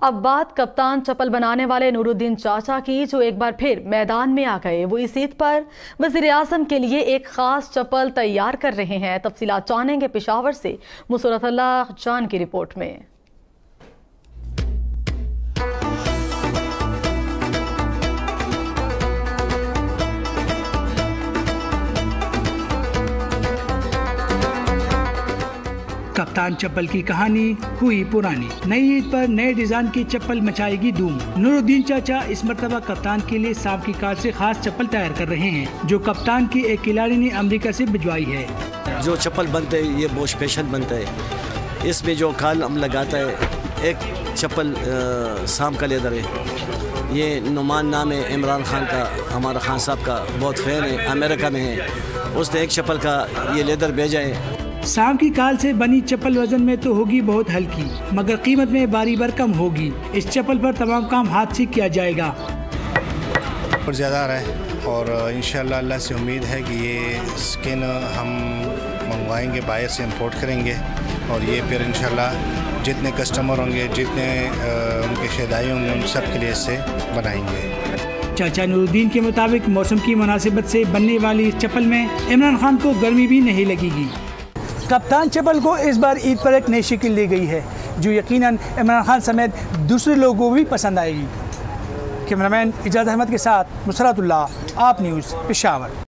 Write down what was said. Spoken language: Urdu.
اب بات کپتان چپل بنانے والے نور الدین چاچا کی، جو ایک بار پھر میدان میں آ گئے۔ وہ اس عید پر وزیر اعظم کے لیے ایک خاص چپل تیار کر رہے ہیں۔ تفصیلات جانیں گے پشاور سے۔ مسورت اللہ جان کی رپورٹ میں۔ کپتان چپل کی کہانی ہوئی پرانی۔ نئی عید پر نئے ڈیزائن کی چپل مچائے گی دھوم۔ نور الدین چاچا اس مرتبہ کپتان کے لیے سام کی کار سے خاص چپل تیار کر رہے ہیں، جو کپتان کی ایک کھلاڑی نے امریکہ سے بھجوائی ہے۔ جو چپل بنتے ہیں یہ بہت اسپیشل بنتا ہے۔ اس میں جو کال ہم لگاتا ہے، ایک چپل سام کا لیدر ہے۔ یہ نعمان نام ہے، عمران خان کا، ہمارا خان صاحب کا بہت فین ہے، امریکہ میں ہے۔ اس نے ایک چپل کا یہ لیدر بھیجا ہے۔ سام کی کال سے بنی چپل وزن میں تو ہوگی بہت ہلکی مگر قیمت میں باری بار کم ہوگی۔ اس چپل پر تمام کام ہاتھ سے کیا جائے گا؟ اور زیادہ آ رہا ہے اور انشاءاللہ اللہ سے امید ہے کہ یہ سکن ہم منگوائیں گے باہر سے امپورٹ کریں گے۔ اور یہ پھر انشاءاللہ جتنے کسٹمر ہوں گے جتنے ان کے شہدائی ہوں گے ان سب کے لیے سے بنائیں گے۔ چاچا نور الدین کے مطابق موسم کی مناسبت سے بننے والی اس چپل میں عمران خان کو گرمی بھی نہیں لگے گی۔ کپتان چپل کو اس بار عید پر ایک نئی شکل دی گئی ہے، جو یقیناً عمران خان سمیت دوسرے لوگوں کو بھی پسند آئے گی۔ کیمرامین اجاز احمد کے ساتھ مسرات اللہ، آپ نیوز پشاور۔